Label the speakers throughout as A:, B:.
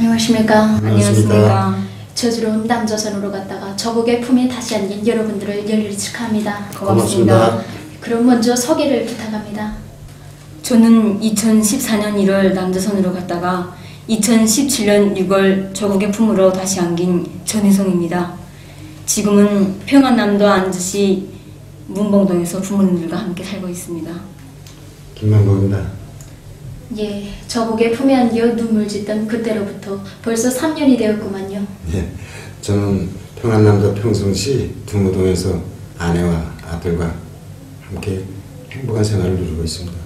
A: 안녕하십니까.
B: 안녕하십니까.
A: 저주로운 남조선으로 갔다가 저국의 품에 다시 안긴 여러분들을 열렬히 축하합니다.
B: 고맙습니다.
A: 그럼 먼저 소개를 부탁합니다.
C: 저는 2014년 1월 남조선으로 갔다가 2017년 6월 저국의 품으로 다시 안긴 전혜성입니다. 지금은 평안남도 안주시 문봉동에서 부모님들과 함께 살고 있습니다.
B: 김만복입니다.
A: 예, 저국의 품에 안겨 눈물 짓던 그때로부터 벌써 3년이 되었구만요.
B: 예, 저는 평안남도 평성시 두무동에서 아내와 아들과 함께 행복한 생활을 누리고 있습니다.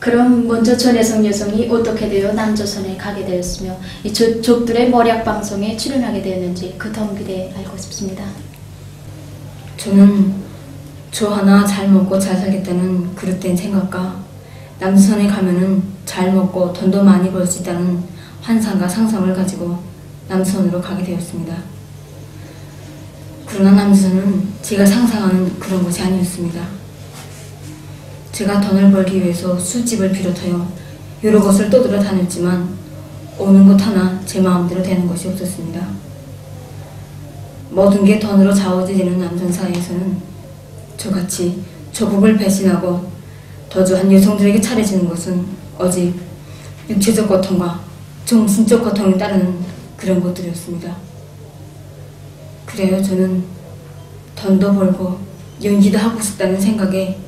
A: 그럼 먼저 전혜성 여성이 어떻게 되어 남조선에 가게 되었으며 이 조- 족들의 머략 방송에 출연하게 되었는지 그 동기에 알고 싶습니다.
C: 저는 저 하나 잘 먹고 잘 살겠다는 그릇된 생각과 남선에 가면은 잘 먹고 돈도 많이 벌 수 있다는 환상과 상상을 가지고 남선으로 가게 되었습니다. 그러나 남선은 제가 상상하는 그런 것이 아니었습니다. 제가 돈을 벌기 위해서 술집을 비롯하여 여러 것을 떠들어 다녔지만 오는 것 하나 제 마음대로 되는 것이 없었습니다. 모든 게 돈으로 좌우지되는 남성 사회에서는 저같이 조국을 배신하고 도주한 여성들에게 차려지는 것은 오직 육체적 고통과 정신적 고통에 따르는 그런 것들이었습니다. 그래요, 저는 돈도 벌고 연기도 하고 싶다는 생각에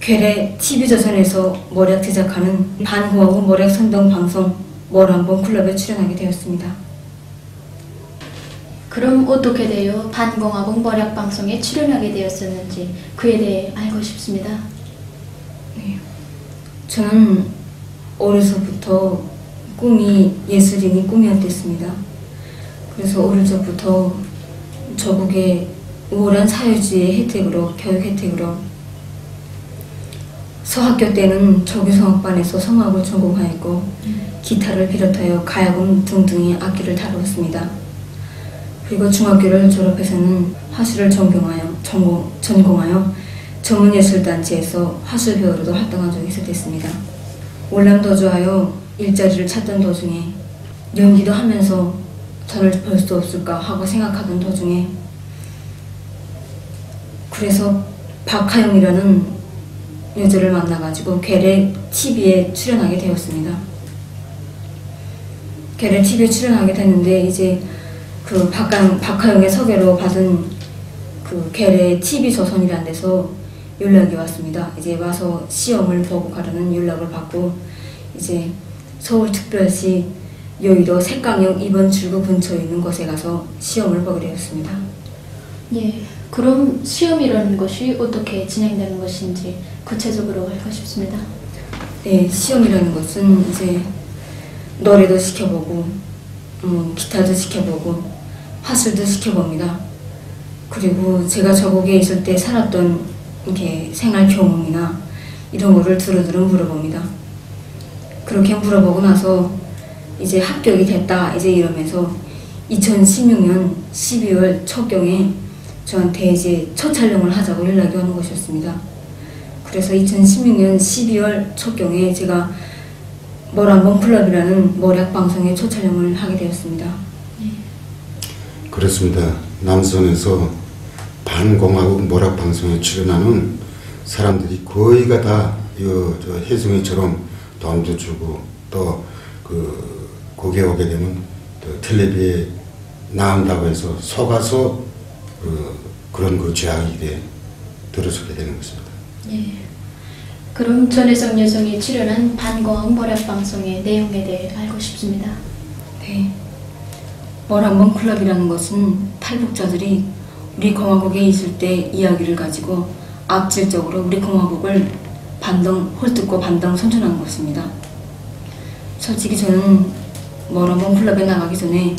C: 괴뢰 TV조선에서 모략 제작하는 반공화국 모략 선동 방송 모란봉 클럽에 출연하게 되었습니다.
A: 그럼 어떻게 되어 반공화국 머략 방송에 출연하게 되었었는지 그에 대해 알고 싶습니다.
C: 저는 어려서부터 꿈이 예술인이 꿈이었댔습니다. 그래서 어릴 적부터 저국의 우월한 사회주의의 혜택으로 교육 혜택으로 서학교 때는 조교성악반에서 성악을 전공하였고 기타를 비롯하여 가야금 등등의 악기를 다루었습니다. 그리고 중학교를 졸업해서는 화술을 전공하여 전공, 전공하여 전문예술단체에서 화술 배우로도 활동한 적이 있었습니다. 월남도주하여 일자리를 찾던 도중에 연기도 하면서 돈을 벌수 없을까 하고 생각하던 도중에 그래서 박하영이라는 여자를 만나가지고 괴뢰 TV에 출연하게 되었습니다. 괴뢰 TV에 출연하게 됐는데 이제 그 박하영, 박하영의 소개로 받은 그 괴뢰 TV 조선이라는 데서 연락이 왔습니다. 이제 와서 시험을 보고 가라는 연락을 받고 이제 서울특별시 여의도 색강역 2번 출구 근처에 있는 곳에 가서 시험을 보게 되었습니다.
A: 예, 그럼 시험이라는 것이 어떻게 진행되는 것인지 구체적으로 알고 싶습니다.
C: 네, 시험이라는 것은 이제 노래도 시켜보고, 음, 기타도 시켜보고, 화술도 시켜봅니다. 그리고 제가 저국에 있을 때 살았던 이렇게 생활 경험이나 이런 거를 두루두루 물어봅니다. 그렇게 물어보고 나서 이제 합격이 됐다 이제 이러면서 2016년 12월 초경에 저한테 이제 첫 촬영을 하자고 연락이 오는 것이었습니다. 그래서 2016년 12월 초경에 제가 머란봉 클럽이라는 머략 방송에 첫 촬영을 하게 되었습니다.
B: 그렇습니다. 남선에서 반공화국 모락 방송에 출연하는 사람들이 거의가 다 혜승이처럼 돈도 주고 또그 거기에 오게 되면 또 텔레비에 나온다고 해서 속아서 그 그런 그 죄악에 들어서게 되는 것입니다.
A: 예. 그럼 전혜성 여성이 출연한 반공화국 머략 방송의 내용에 대해 알고 싶습니다.
C: 네. 머란봉 클럽이라는 것은 탈북자들이 우리 공화국에 있을 때 이야기를 가지고 악질적으로 우리 공화국을 반동, 홀뜯고 반동 선전하는 것입니다. 솔직히 저는 머란봉 클럽에 나가기 전에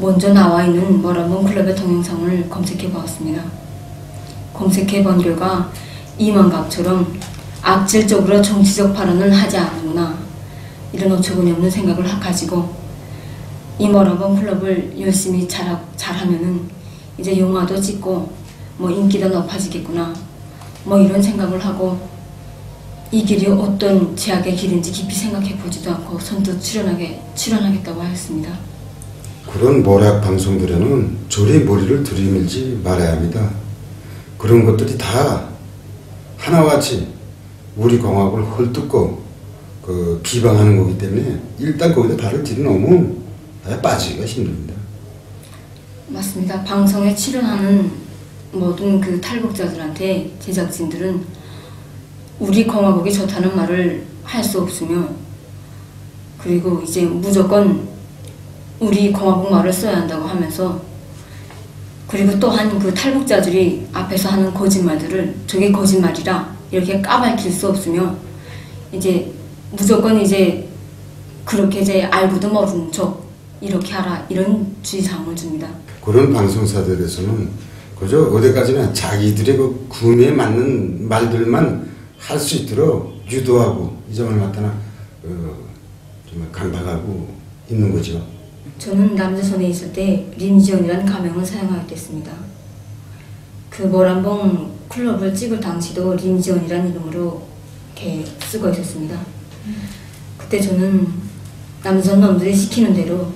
C: 먼저 나와 있는 머란봉 클럽의 동영상을 검색해 보았습니다. 검색해 본 결과 이만각처럼 악질적으로 정치적 발언을 하지 않는구나 이런 어처구니 없는 생각을 가지고 이 머라본 클럽을 열심히 잘, 잘하면은 이제 영화도 찍고 뭐 인기도 높아지겠구나 뭐 이런 생각을 하고 이 길이 어떤 제약의 길인지 깊이 생각해 보지도 않고 선뜻 출연하게 출연하겠다고 하였습니다.
B: 그런 모략 방송들에는 조리 머리를 들이밀지 말아야 합니다. 그런 것들이 다 하나같이 우리 공학을 헐뜯고 그 비방하는 거기 때문에 일단 거기다 발을 들이놓으면 빠지기가 힘듭니다.
C: 맞습니다. 방송에 출연하는 모든 그 탈북자들한테 제작진들은 우리 공화국이 좋다는 말을 할 수 없으며 그리고 이제 무조건 우리 공화국 말을 써야 한다고 하면서 그리고 또한 그 탈북자들이 앞에서 하는 거짓말들을 저게 거짓말이라 이렇게 까발킬 수 없으며 이제 무조건 이제 그렇게 이제 알고도 모르는 척 이렇게 하라 이런 주의사항을 줍니다.
B: 그런 방송사들에서는 그저 어디까지나 자기들의 그 구매에 맞는 말들만 할 수 있도록 유도하고 이 점을 갖다나 어, 정말 강박하고 있는 거죠.
C: 저는 남조선에 있을 때 린지온이라는 가명을 사용하게 됐습니다. 그 모란봉 클럽을 찍을 당시도 린지온이라는 이름으로 이렇게 쓰고 있었습니다. 그때 저는 남조선 놈들이 시키는 대로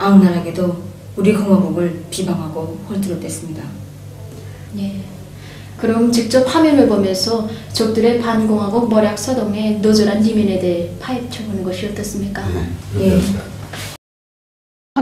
C: 악랄하게도 우리 공화국을 비방하고 홀들어댔습니다.
A: 예. 그럼 직접 화면을 보면서 적들의 반공화국 머략 서동에 노절한 리민에 대해 파헤쳐보는 것이 어떻습니까?
C: 예.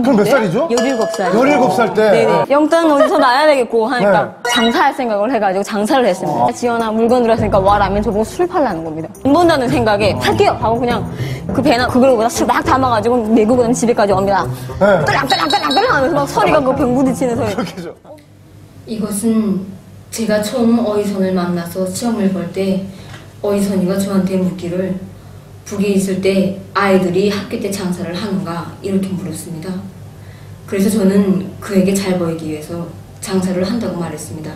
D: 그럼 몇 살이죠?
E: 17살.
D: 17살 때.
E: 네네. 영장 어디서 나야 되겠고 하니까
D: 네.
E: 장사할 생각을 해가지고 장사를 했습니다. 지연아 물건 들었으니까 와 라면 저보고 술 팔라는 겁니다. 돈 번다는 생각에 팔게요 하고 그냥 그 배나 그걸 보다 술막 담아가지고 메고 그다음 집에까지 옵니다.
D: 네.
E: 따랑따랑따랑따랑 하면서 막 소리가 그 병 부딪히는 소리.
D: 그렇게죠.
C: 이것은 제가 처음 어이선을 만나서 시험을 볼 때 어이선이가 저한테 묻기를 북에 있을 때 아이들이 학교 때 장사를 하는가 이렇게 물었습니다. 그래서 저는 그에게 잘 보이기 위해서 장사를 한다고 말했습니다.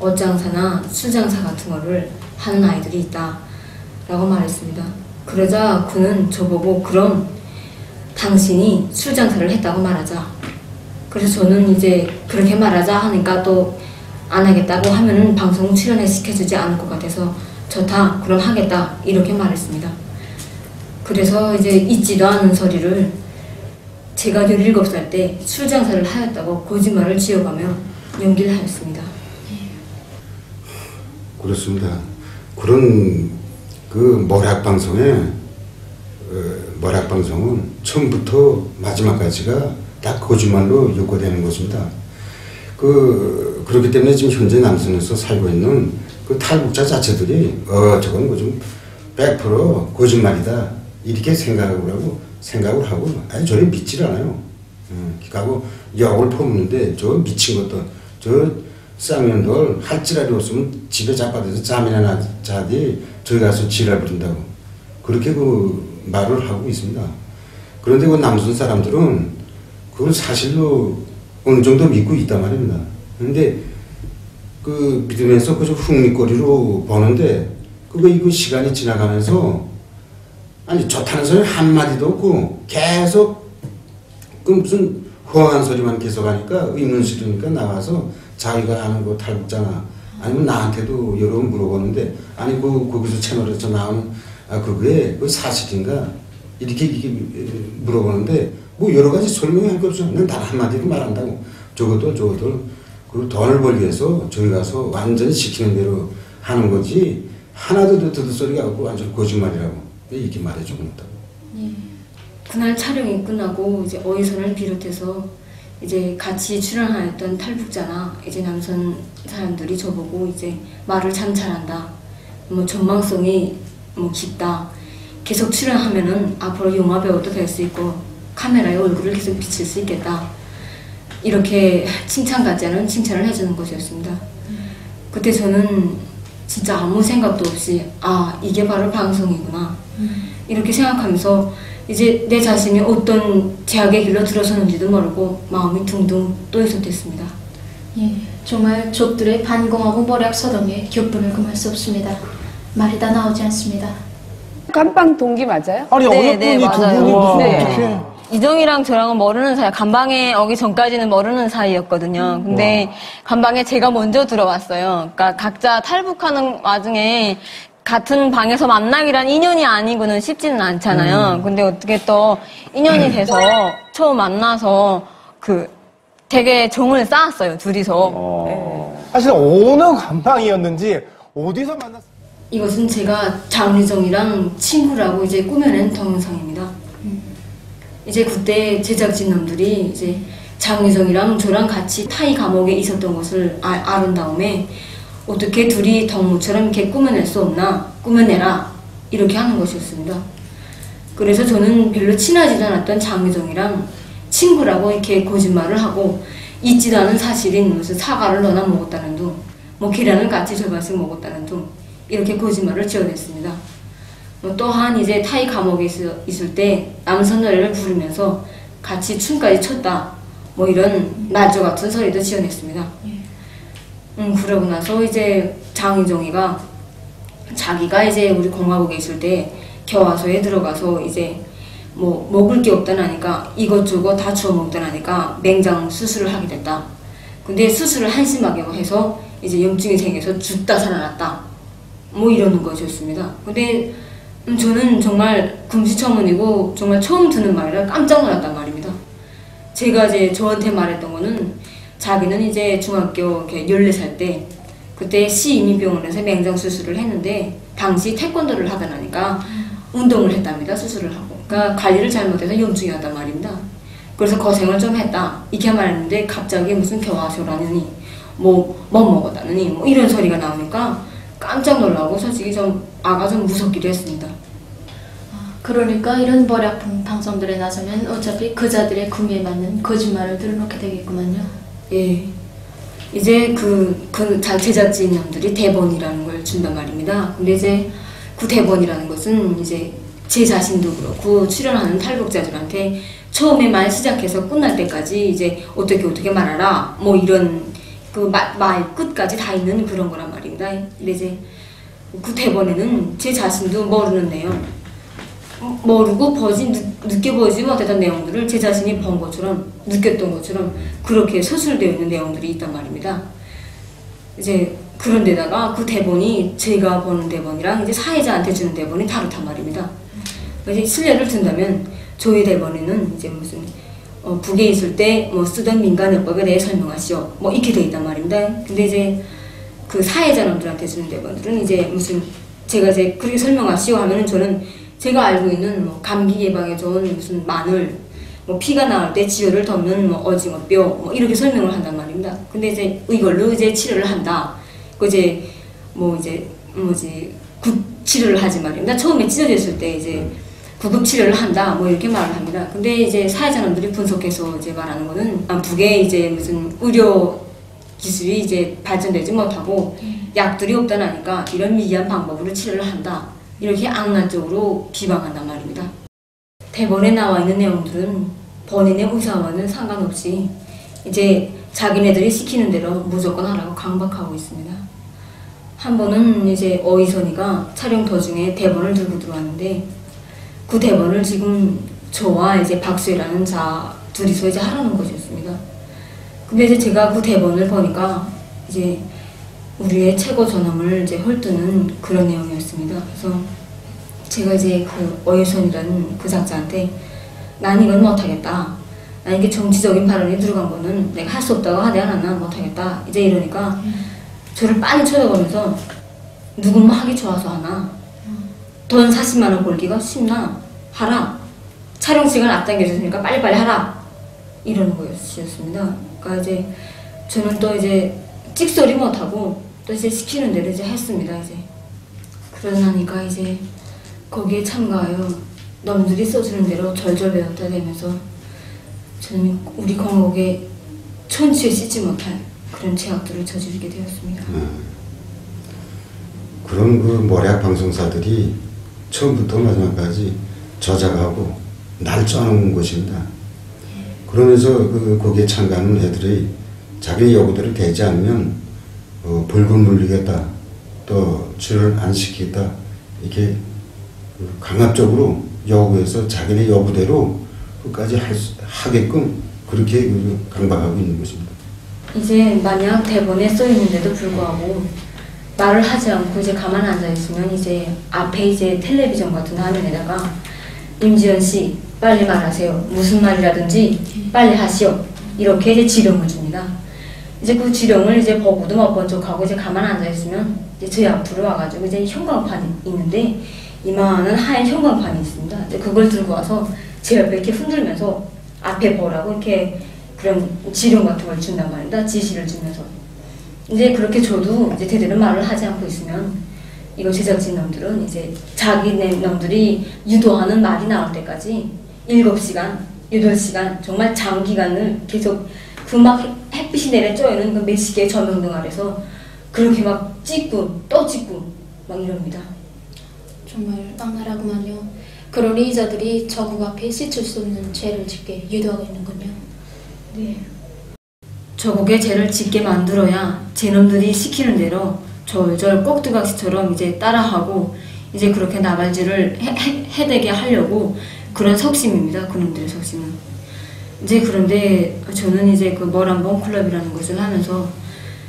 C: 옷장사나 술장사 같은 거를 하는 아이들이 있다 라고 말했습니다. 그러자 그는 저보고 그럼 당신이 술장사를 했다고 말하자 그래서 저는 이제 그렇게 말하자 하니까 또 안 하겠다고 하면은 방송 출연에 시켜주지 않을 것 같아서 좋다 그럼 하겠다 이렇게 말했습니다. 그래서 이제 있지도 않은 소리를 제가 17살 때 술 장사를 하였다고 거짓말을 지어가며 연기를 하였습니다.
B: 그렇습니다. 그런 그 모략 방송에 어, 처음부터 마지막까지가 다 거짓말로 요구되는 것입니다. 그 그렇기 때문에 지금 현재 남선에서 살고 있는 그 탈북자 자체들이 어 저건 뭐좀 100% 거짓말이다 이렇게 생각을 하고 생각을 하고 아니 저를 믿질 않아요. 음, 하고 역을 퍼붓는데 저 미친 것들 저 쌍년들 할 지랄이 없으면 집에 자빠져서 잠이나 자디 저기 가서 지랄 부른다고 그렇게 그 말을 하고 있습니다. 그런데 그 남순 사람들은 그걸 사실로 어느 정도 믿고 있단 말입니다. 그런데 그 믿으면서 그저 흥미거리로 보는데 그거 이거 시간이 지나가면서 아니 좋다는 소리 한마디도 없고 계속 그 무슨 허황한 소리만 계속 하니까 의문스러우니까 나와서 자기가 아는 거 탈북자나 아니면 나한테도 여러 번 물어보는데 아니 그 거기서 채널에서 나온 아 그게 그 사실인가 이렇게 이렇게 물어보는데 뭐 여러 가지 설명할 게 없어. 난단 한마디로 말한다고. 저것도 저것도 그 돈을 벌기 위해서 저기 가서 완전히 시키는 대로 하는 거지 하나도 더 듣을 소리가 없고 완전 거짓말이라고 이렇게 말해주고 있다고.
C: 그날 촬영이 끝나고 이제 어이선을 비롯해서 이제 같이 출연하였던 탈북자나 이제 남선 사람들이 저보고 이제 말을 참 잘한다. 뭐 전망성이 뭐 깊다. 계속 출연하면은 앞으로 영화 배우도 될 수 있고 카메라에 얼굴을 계속 비칠 수 있겠다. 이렇게 칭찬 같지 않은 칭찬을 해주는 것이었습니다. 그때 저는 진짜 아무 생각도 없이 아 이게 바로 방송이구나 이렇게 생각하면서 이제 내 자신이 어떤 제약의 길로 들어서는지도 모르고 마음이 둥둥 떠 있었댔습니다.
A: 예, 정말 족들의 반공화국 머략 서동에 격분을 금할 수 없습니다. 말이 다 나오지 않습니다.
F: 깜빵 동기 맞아요?
D: 아니,
E: 네,
D: 어느
E: 네,
D: 분이 두
E: 맞아요.
D: 분이 무슨
E: 네.
D: 어떻게.
E: 이정이랑 저랑은 모르는 사이, 간방에 오기 전까지는 모르는 사이였거든요. 근데 간방에 제가 먼저 들어왔어요. 그러니까 각자 탈북하는 와중에 같은 방에서 만나기란 인연이 아니고는 쉽지는 않잖아요. 근데 어떻게 또 인연이 돼서 처음 만나서 그 되게 정을 쌓았어요, 둘이서.
D: 사실 어느 감방이었는지 어디서 만났
C: 이것은 제가 장유정이랑 친구라고 이제 꾸며낸 동영상입니다. 이제 그때 제작진 놈들이 이제 장유정이랑 저랑 같이 타이 감옥에 있었던 것을 아, 알은 다음에 어떻게 둘이 덕무처럼 이렇게 꾸며낼 수 없나 꾸며내라 이렇게 하는 것이었습니다. 그래서 저는 별로 친하지도 않았던 장유정이랑 친구라고 이렇게 거짓말을 하고 있지도 않은 사실인 무슨 사과를 넣어나 먹었다는 둥, 뭐 계란을 같이 절반씩 먹었다는 둥 이렇게 거짓말을 지어냈습니다. 뭐 또한 이제 타이 감옥에 있을, 때 남선 노래를 부르면서 같이 춤까지 췄다 뭐 이런 날조 같은 소리도 지어냈습니다. 음 그러고 나서 이제 장희정이가 자기가 이제 우리 공화국에 있을 때 교화소에 들어가서 이제 뭐 먹을 게 없다나니까 이것저것 다 주워 먹다나니까 맹장 수술을 하게 됐다. 근데 수술을 한심하게 해서 이제 염증이 생겨서 죽다 살아났다. 뭐 이러는 것이었습니다. 근데 음, 저는 정말 금시초문이고 정말 처음 듣는 말이라 깜짝 놀랐단 말입니다. 제가 이제 저한테 말했던 거는 자기는 이제 중학교 이렇게 14살 때 그때 시인민병원에서 맹장 수술을 했는데 당시 태권도를 하다 나니까 운동을 했답니다. 수술을 하고. 그러니까 관리를 잘못해서 염증이 왔단 말입니다. 그래서 거생을 좀 했다. 이렇게 말했는데 갑자기 무슨 교화소라느니 뭐, 뭐 먹었다느니 뭐 이런 소리가 나오니까 깜짝 놀라고 솔직히 좀 아가 좀 무섭기도 했습니다.
A: 그러니까 이런 방- 방송들에 나서면 어차피 그자들의 구미에 맞는 거짓말을 들어놓게 되겠구만요.
C: 예. 이제 그, 그 자- 제작진님들이 대본이라는 걸 준단 말입니다. 근데 이제 그 대본이라는 것은 이제 제 자신도 그렇고 출연하는 탈북자들한테 처음에 말 시작해서 끝날 때까지 이제 어떻게 어떻게 말하라 뭐 이런 그 말 끝까지 다 있는 그런 거란 말 근데 이제 그 대본에는 제 자신도 모르는 내용 모르고 버지 느- 느껴보지 못했던 내용들을 제 자신이 본 것처럼 느꼈던 것처럼 그렇게 서술되어 있는 내용들이 있단 말입니다. 이제 그런데다가 그 대본이 제가 보는 대본이랑 이제 사회자한테 주는 대본이 다르단 말입니다. 이제 실례를 든다면 저희 대본에는 이제 무슨 어, 북에 있을 때 뭐 쓰던 민간요법에 대해 설명하시오 뭐 이렇게 돼 있단 말입니다. 근데 이제 그 사회자놈들한테 주는 대본들은 이제 무슨 제가 이제 그렇게 설명하시오 하면은 저는 제가 알고 있는 뭐 감기 예방에 좋은 무슨 마늘 뭐 피가 나올 때 지혈을 덮는 뭐 오징어 뼈 뭐 이렇게 설명을 한단 말입니다. 근데 이제 이걸로 이제 치료를 한다. 그 이제 뭐 이제 뭐지 구 치료를 하지 말입니다. 처음에 찢어졌을 때 이제 구급 치료를 한다 뭐 이렇게 말을 합니다. 근데 이제 사회자님들이 분석해서 이제 말하는 거는 아, 북에 이제 무슨 의료 기술이 이제 발전되지 못하고 약들이 없다나니까 이런 미개한 방법으로 치료를 한다 이렇게 악난적으로 비방한단 말입니다. 대본에 나와 있는 내용들은 본인의 의사와는 상관없이 이제 자기네들이 시키는 대로 무조건 하라고 강박하고 있습니다. 한 번은 이제 어이선이가 촬영 도중에 대본을 들고 들어왔는데 그 대본을 지금 저와 이제 박수혜라는 자 둘이서 이제 하라는 것이었습니다. 근데 이제 제가 그 대본을 보니까 이제 우리의 최고 존엄을 이제 헐뜯는 그런 내용이었습니다. 그래서 제가 이제 그 어유선이라는 그 작자한테 난 이건 못하겠다. 난 이게 정치적인 발언이 들어간 거는 내가 할 수 없다고 하대 하나 난 못하겠다. 이제 이러니까 저를 빤히 쳐다보면서 누군 뭐 하기 좋아서 하나. 돈 40만 원 벌기가 쉽나? 하라. 촬영 시간 앞당겨줬으니까 빨리빨리 하라. 이러는 거였습니다. 그러니까 이제 저는 또 이제 찍소리 못하고 또 이제 시키는 대로 이제 했습니다. 이제 그러나니까 이제 거기에 참가하여 놈들이 써주는 대로 절절 외웠다 되면서 저는 우리 공복에 천추에 씻지 못할 그런 죄악들을 저지르게 되었습니다.
B: 그런 그 모략 방송사들이 처음부터 마지막까지 저작하고 날 짜놓은 것입니다. 그러면서 그 거기에 참가하는 애들이 자기 요구대로 되지 않으면 어, 벌금 물리겠다, 또 출연 안 시키겠다 이렇게 그 강압적으로 요구해서 자기네 요구대로 끝까지 할 수- 하게끔 그렇게 그 강박하고 있는 것입니다.
C: 이제 만약 대본에 써 있는데도 불구하고 말을 하지 않고 이제 가만 앉아 있으면 이제 앞에 이제 텔레비전 같은 화면에다가 임지연 씨 빨리 말하세요. 무슨 말이라든지 빨리 하시오. 이렇게 이제 지령을 줍니다. 이제 그 지령을 이제 보고도 못 본 척하고 이제 가만 앉아 있으면 이제 저희 앞으로 와가지고 이제 형광판이 있는데 이만한 하얀 형광판이 있습니다. 이제 그걸 들고 와서 제 옆에 이렇게 흔들면서 앞에 보라고 이렇게 그런 지령 같은 걸 준단 말입니다. 지시를 주면서. 이제 그렇게 줘도 이제 제대로 말을 하지 않고 있으면 이거 제작진 놈들은 이제 자기네 놈들이 유도하는 말이 나올 때까지 7시간, 8시간 정말 장기간을 계속 그막 햇빛이 내려 쪄있는 그몇 개의 조명등 아래서 그렇게 막 찍고 또 찍고 막 이럽니다.
A: 정말 악랄하구만요. 그러니 이자들이 저국 앞에 씻을 수 없는 죄를 짓게 유도하고 있는군요.
C: 네. 저국의 죄를 짓게 만들어야 제놈들이 시키는 대로 절절 꼭두각시처럼 이제 따라하고 이제 그렇게 나발질을 해, 해, 해대게 하려고 그런 석심입니다. 그놈들의 석심은. 이제 그런데 저는 이제 그 머란봉 클럽이라는 것을 하면서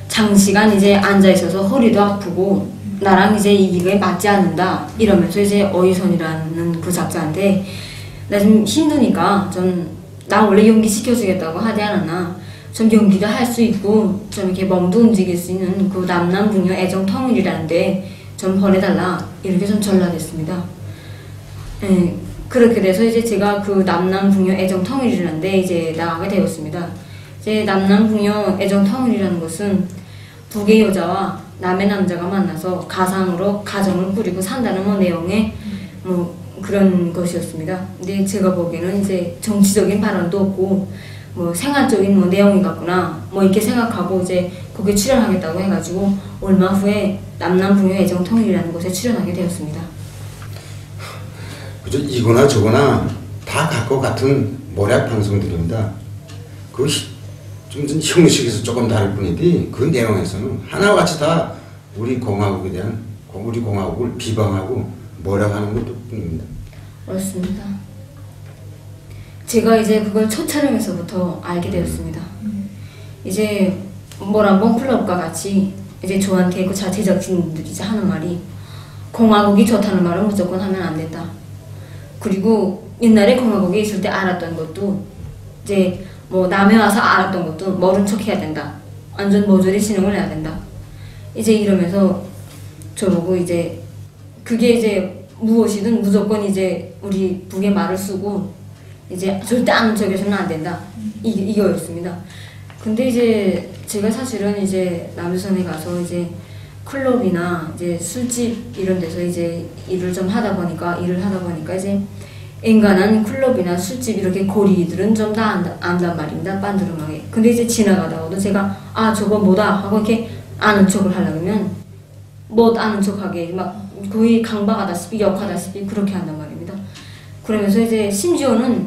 C: 장시간 이제 앉아 있어서 허리도 아프고 나랑 이제 이기에 맞지 않는다 이러면서 이제 어이선이라는 그 작자한테 나 좀 힘드니까 좀 나 원래 연기 시켜주겠다고 하지 않았나 좀 연기도 할 수 있고 좀 이렇게 몸도 움직일 수 있는 그 남남북녀 애정 터울이라는데 좀 보내달라 이렇게 좀 전락했습니다. 예, 그렇게 돼서 이제 제가 그 남남북녀 애정 터울이라는 데 이제 나가게 되었습니다. 이제 남남북녀 애정 터울이라는 것은 북의 여자와 남의 남자가 만나서 가상으로 가정을 꾸리고 산다는 뭐 내용의 뭐 그런 것이었습니다. 근데 제가 보기에는 이제 정치적인 발언도 없고 뭐 생활적인 뭐 내용이 같구나 뭐 이렇게 생각하고 이제 거기에 출연하겠다고 해가지고 얼마 후에 남남북녀 애정 통일이라는 곳에 출연하게 되었습니다.
B: 그저 이거나 저거나 다 갖고 같은 모략 방송들입니다. 그좀 형식에서 조금 다를 뿐이지 그 내용에서는 하나와 같이 다 우리 공화국에 대한 우리 공화국을 비방하고 모략하는 것도 뿐입니다.
C: 그렇습니다. 제가 이제 그걸 첫 촬영에서부터 알게 되었습니다. 이제 뭐란봉 클럽과 같이 이제 저한테 그 자체적인들이 이제 하는 말이 공화국이 좋다는 말은 무조건 하면 안 된다. 그리고 옛날에 공화국에 있을 때 알았던 것도 이제 뭐 남해 와서 알았던 것도 모른 척 해야 된다. 완전 모조리 신용을 해야 된다. 이제 이러면서 저보고 이제 그게 이제 무엇이든 무조건 이제 우리 북의 말을 쓰고 이제 절대 아는 척해서는 안 된다. 이, 이거였습니다. 근데 이제 제가 사실은 이제 남유선에 가서 이제 클럽이나 이제 술집 이런 데서 이제 일을 좀 하다 보니까 일을 하다 보니까 이제 인간한 클럽이나 술집 이렇게 고리들은 좀 다 안다, 안단 말입니다. 빤드름하게. 근데 이제 지나가다가도 제가 아 저거 뭐다 하고 이렇게 아는 척을 하려면 못 아는 척하게 막 거의 강박하다시피 역하다시피 그렇게 한단 말입니다. 그러면서 이제 심지어는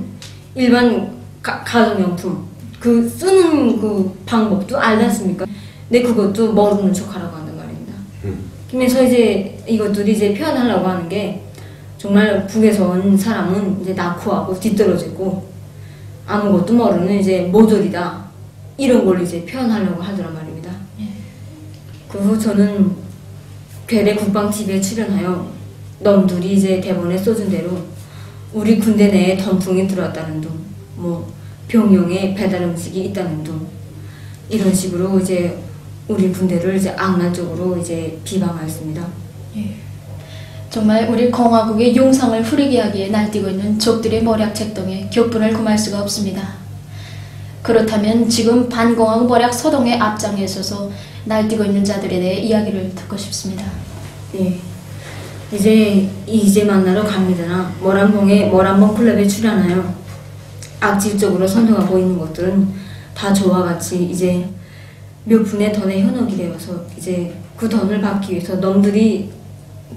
C: 일반 가, 가정용품 그 쓰는 그 방법도 알지 않습니까? 근데 그것도 모르는 척하라고. 그러면서 이제 이것들이 이제 표현하려고 하는 게 정말 북에서 온 사람은 이제 낙후하고 뒤떨어지고 아무것도 모르는 이제 모조리다 이런 걸 이제 표현하려고 하더란 말입니다. 그 후 저는 괴뢰 국방 TV에 출연하여 놈들이 이제 대본에 써준 대로 우리 군대 내에 덤풍이 들어왔다는 둥, 뭐 병용에 배달 음식이 있다는 둥 이런 식으로 이제 우리 군대를 이제 악랄적으로 이제 비방하였습니다.
A: 정말 우리 공화국의 용상을 흐리게 하기에 날뛰고 있는 적들의 머략 책동에 격분을 금할 수가 없습니다. 그렇다면 지금 반공화국 머략 서동의 앞장에 서서 날뛰고 있는 자들에 대해 이야기를 듣고 싶습니다.
C: 네. 이제 이제 만나러 갑니다나 머란봉에 머란봉 클럽에 출연하여 악질적으로 선동하고 있는 것들은 다 저와 같이 이제 몇 푼의 던에 현혹이 되어서 이제 그 던을 받기 위해서 놈들이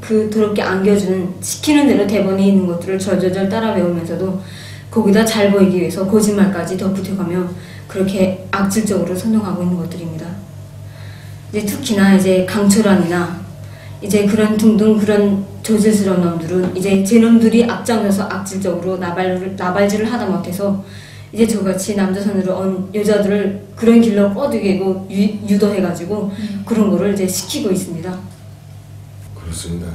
C: 그 더럽게 안겨주는 시키는 대로 대본에 있는 것들을 절절절 따라 외우면서도 거기다 잘 보이기 위해서 거짓말까지 덧붙여가며 그렇게 악질적으로 선동하고 있는 것들입니다. 이제 특히나 이제 강철환이나 이제 그런 등등 그런 저질스러운 놈들은 이제 제 놈들이 앞장서서 악질적으로 나발, 나발질을 하다 못해서 이제 저같이 남자선으로 온 여자들을 그런 길로 뻗이고 유도해가지고 그런 거를 이제 시키고 있습니다.
B: 그렇습니다.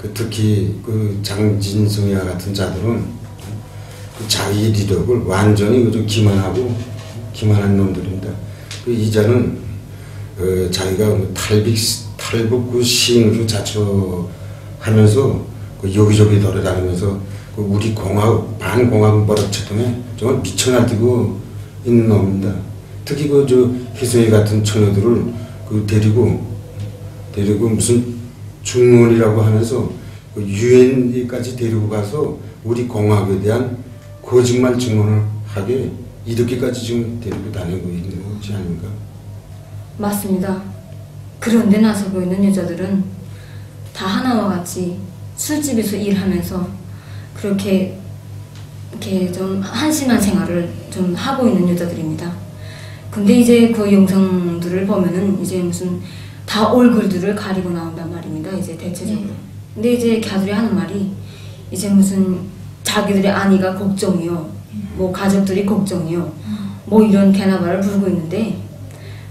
B: 그 특히 그 장진성이와 같은 자들은 그 자기 리력을 완전히 그저 기만하고 기만한 놈들입니다. 그 이자는 어, 자기가 뭐 탈북 탈북 그 시인으로 자처하면서 그 여기저기 돌아다니면서 그 우리 공화국 반공화국 버릇체통에 정말 미쳐 날뛰고 있는 놈입니다. 특히 그 저 희성이 같은 처녀들을 그 데리고 데리고 무슨 중원이라고 하면서 그 유엔까지 데리고 가서 우리 공화국에 대한 거짓말 증언을 하게 이렇게까지 지금 데리고 다니고 있는 것이 아닙니까?
C: 맞습니다. 그런데 나서고 있는 여자들은 다 하나와 같이 술집에서 일하면서 그렇게 이렇게 좀 한심한 생활을 좀 하고 있는 여자들입니다. 근데 이제 그 영상들을 보면은 이제 무슨 다 얼굴들을 가리고 나온단 말입니다. 이제 대체적으로. 근데 이제 걔들이 하는 말이 이제 무슨 자기들의 아니가 걱정이요. 뭐 가족들이 걱정이요. 뭐 이런 개나발을 부르고 있는데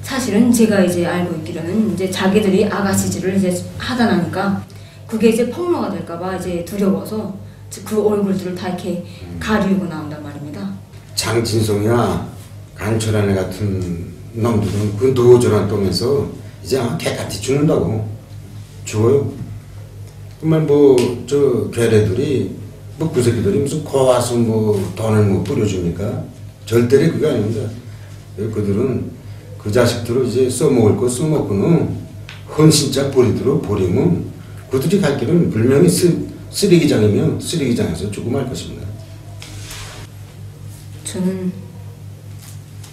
C: 사실은 제가 이제 알고 있기로는 이제 자기들이 아가씨질을 이제 하다 나니까 그게 이제 폭로가 될까봐 이제 두려워서 그 얼굴들을 다 이렇게 가리우고 나온단 말입니다.
B: 장진성이나 강철환 애 같은 놈들은 그 노조란 똥에서 이제 개같이 죽는다고 죽어요. 정말 뭐 저 괴뢰들이 뭐 구새끼들이 무슨 거와서 뭐 돈을 뭐 뿌려줍니까? 절대로 그게 아닙니다. 그들은 그 자식들을 이제 써먹을 거 써먹고는 헌신짝 버리도록 버리면 그들이 갈 길은 분명히 쓰, 쓰레기장이면 쓰레기장에서 죽음할 것입니다.
C: 저는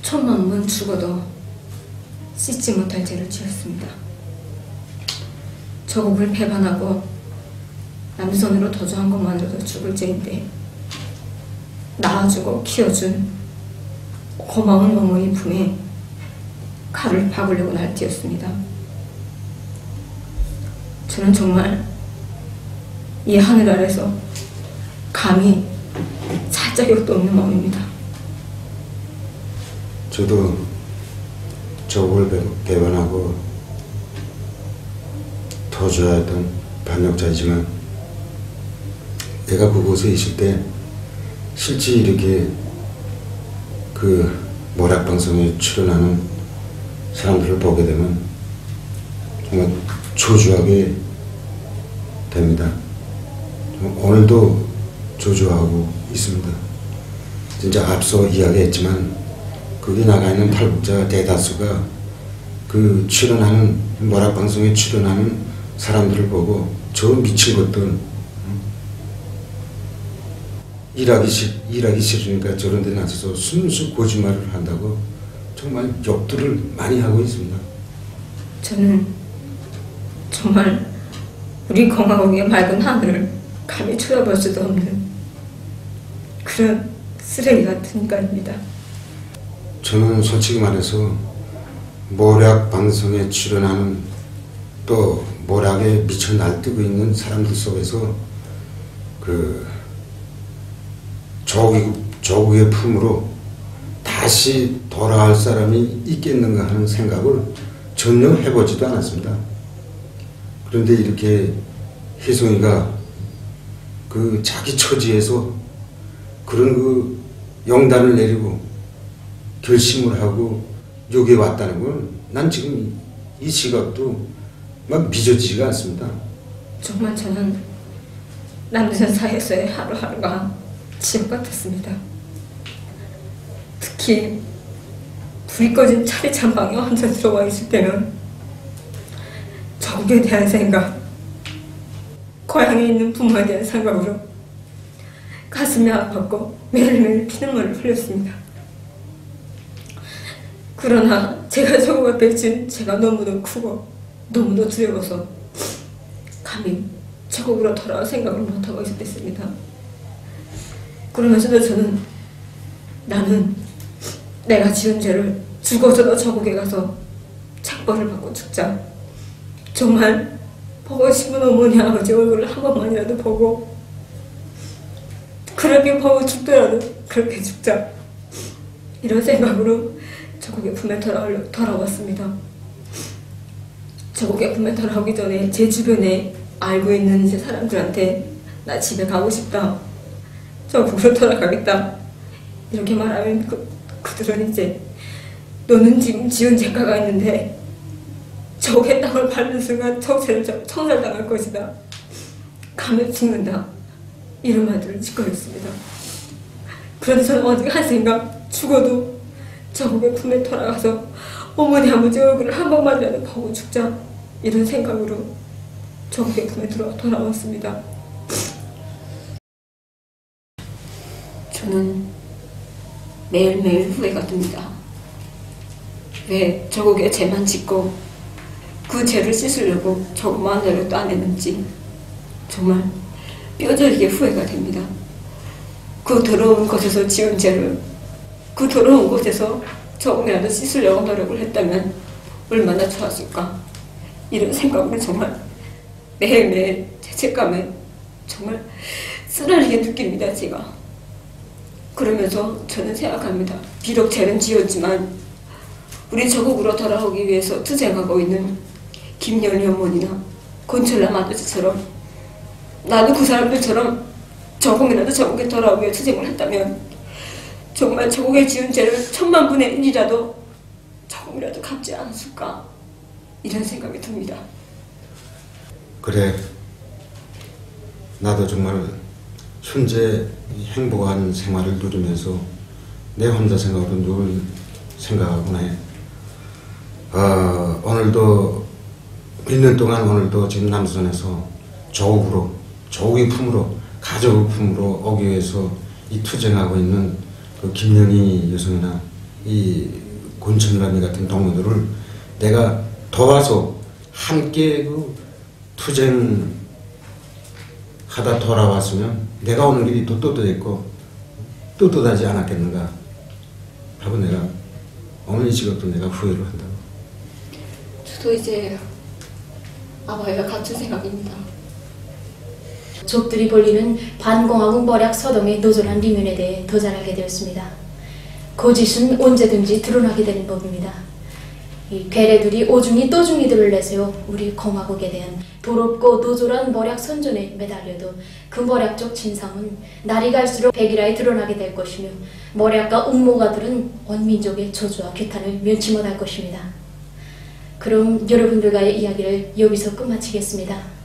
C: 천만 번 죽어도 씻지 못할 죄를 지었습니다. 저곡을 배반하고 남선으로 도주한 것만으로도 죽을 죄인데 낳아주고 키워준 고마운 어머니 품에 칼을 박으려고 날뛰었습니다. 저는 정말 이 하늘 아래서 감히 살짝역도 없는 마음입니다.
B: 저도 저걸 배- 배반하고 도주하던 반역자이지만 내가 그곳에 있을 때 실제 이렇게 그 모락방송에 출연하는 사람들을 보게 되면 정말 조주하게 됩니다. 오늘도 조주하고 있습니다. 진짜 앞서 이야기했지만 거기 나가 있는 탈북자 대다수가 그 출연하는 모락 방송에 출연하는 사람들을 보고 저 미친 것들 응? 일하기 싫 일하기 싫으니까 저런 데 나서서 순수 거짓말을 한다고 정말 욕들을 많이 하고 있습니다.
C: 저는 정말 우리 공화국의 맑은 하늘을 감히 쳐다볼 수도 없는 그런 쓰레기 같은 인간입니다.
B: 저는 솔직히 말해서 모략 방송에 출연하는 또 모략에 미쳐 날뛰고 있는 사람들 속에서 그 조국, 조국의 품으로 다시 돌아갈 사람이 있겠는가 하는 생각을 전혀 해보지도 않았습니다. 그런데 이렇게 혜송이가 그 자기 처지에서 그런 그 영단을 내리고 결심을 하고 여기에 왔다는 건 난 지금 이 시각도 막 믿어지지가 않습니다.
C: 정말 저는 남선 사이에서의 하루하루가 지옥 같았습니다. 특히 불이 꺼진 차례 찬방에 혼자 들어와 있을 때는 저국에 대한 생각, 고향에 있는 부모에 대한 생각으로 가슴이 아팠고 매일매일 피눈물을 흘렸습니다. 그러나 제가 저국 앞에 있은 제가 너무도 크고 너무도 두려워서 감히 저국으로 돌아올 생각을 못하고 있었습니다. 그러면서도 저는 나는 내가 지은 죄를 죽어서도 저국에 가서 책벌을 받고 죽자. 정말 보고 싶은 어머니 아버지 얼굴을 한 번만이라도 보고 그렇게 보고 죽더라도 그렇게 죽자. 이런 생각으로 저국의 품에 돌아올, 돌아왔습니다. 저국의 품에 돌아오기 전에 제 주변에 알고 있는 이제 사람들한테 나 집에 가고 싶다. 저국으로 돌아가겠다. 이렇게 말하면 그, 그들은 이제 너는 지금 지은 죄가가 있는데 저의 땅을 밟는 순간 청산을 청살당할 것이다. 가면 죽는다. 이런 말들을 짓고 있습니다. 그런데 저는 어디 한 생각 죽어도 저국의 품에 돌아가서 어머니 아버지 얼굴을 한 번만이라도 보고 죽자 이런 생각으로 저국의 품에 들어 돌아왔습니다. 저는 매일매일 후회가 듭니다. 왜 저국에 죄만 짓고 그 죄를 씻으려고 노력도 안 했는지 정말 뼈저리게 후회가 됩니다. 그 더러운 곳에서 지은 죄를 그 더러운 곳에서 조금이라도 씻으려고 노력을 했다면 얼마나 좋았을까? 이런 생각을 정말 매일매일 죄책감에 정말 쓰라리게 느낍니다 제가. 그러면서 저는 생각합니다. 비록 죄는 지었지만 우리 저국으로 돌아오기 위해서 투쟁하고 있는 김연희 어머니나 권철남 아저씨처럼 나도 그 사람들처럼 조금이라도 저국에 돌아오기 위해 투쟁을 했다면 정말 저국에 지은 죄를 천만 분의 일이라도 조금이라도 갚지 않았을까 이런 생각이 듭니다.
B: 그래 나도 정말 현재 이 행복한 생활을 누리면서 내 혼자 생각으로 늘 생각하곤 해. 어, 오늘도 1년 동안 오늘도 지금 남수선에서 조국으로 조국의 품으로 가족의 품으로 오기 위해서 이 투쟁하고 있는 그 김영희 여성이나 이 권천남이 같은 동료들을 내가 도와서 함께 그 투쟁 하다 돌아왔으면 내가 오는 길이 또 떳떳했고 떳떳하지 않았겠는가 하고 내가 오늘 이 직업도 내가 후회를 한다고.
C: 저도 이제 아버지와 같은 생각입니다.
A: 족들이 벌리는 반공화국 머략 서동의 노졸한 리면에 대해 더 잘 알게 되었습니다. 거짓은 언제든지 드러나게 되는 법입니다. 이 괴뢰들이 오중이 또중이들을 내세워 우리 공화국에 대한 도롭고 노졸한 머략 선전에 매달려도 그 머략적 진상은 날이 갈수록 백일하에 드러나게 될 것이며 머략과 웅모가들은 원민족의 저주와 규탄을 면치 못할 것입니다. 그럼 여러분들과의 이야기를 여기서 끝마치겠습니다.